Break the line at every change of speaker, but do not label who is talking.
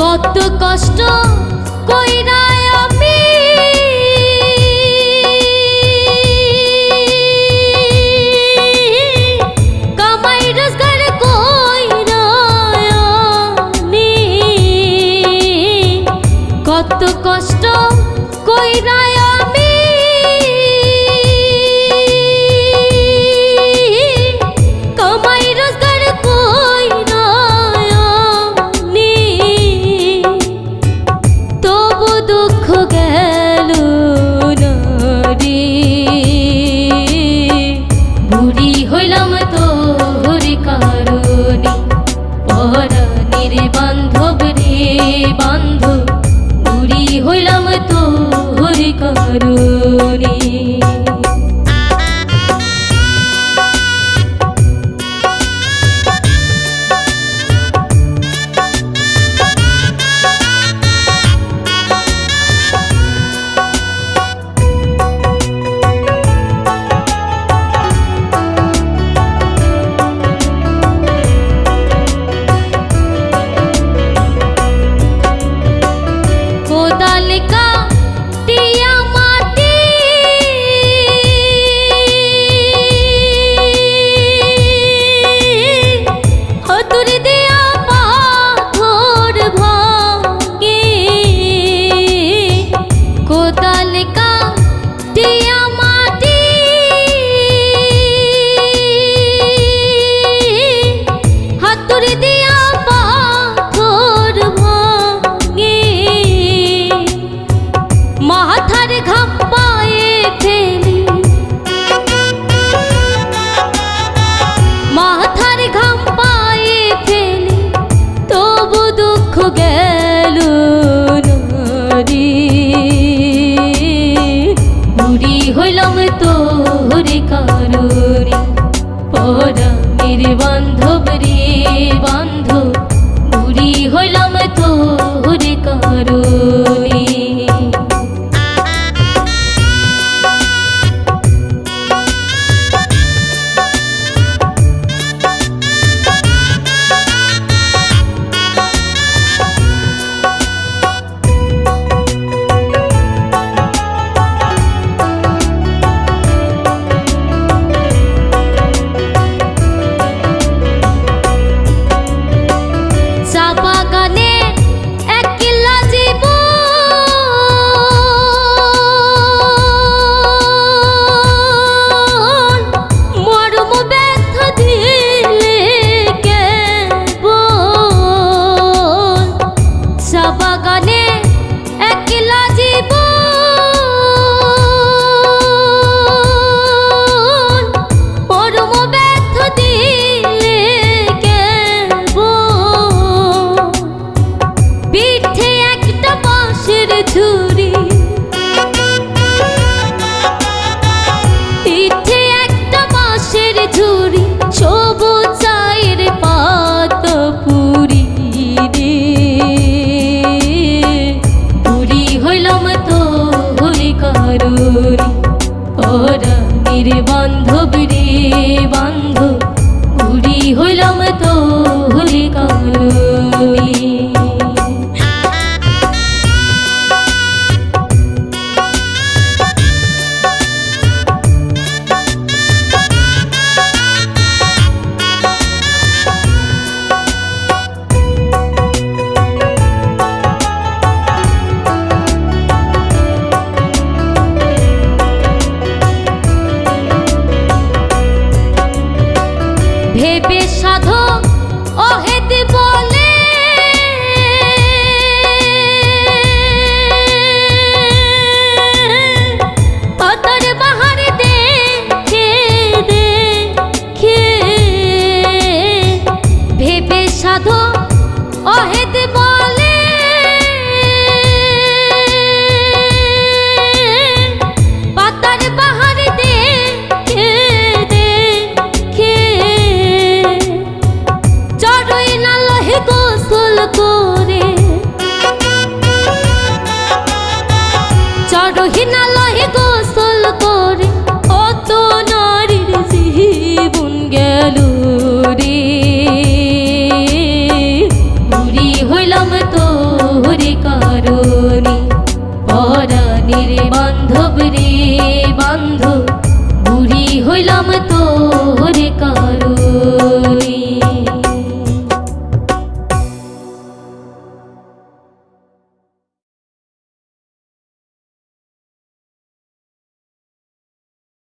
কত কষ্ট কইরাই বন্ধু বুড়ি হইলাম তোর করুণী। ওরা মেরে বান্ধব রে বান্ধব সুন্দরী ওরা বীর বান্ধব রে বান্ধব উড়ি হইলাম তো হলি কালো রে বন্ধু বুড়ি হইলাম তোর কারণ